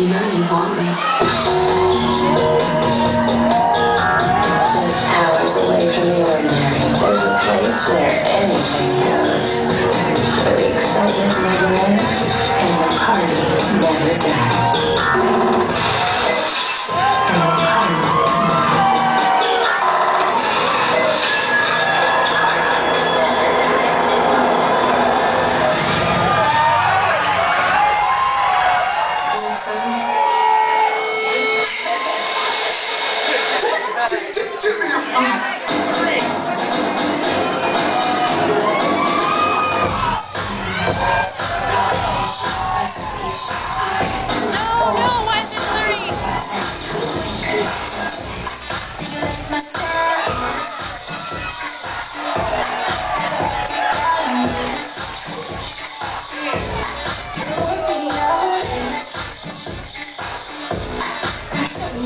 You know you want me. Hours away from the ordinary, there's a place where anything goes. Where the excitement never ends, and the party never dies. No,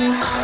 Don't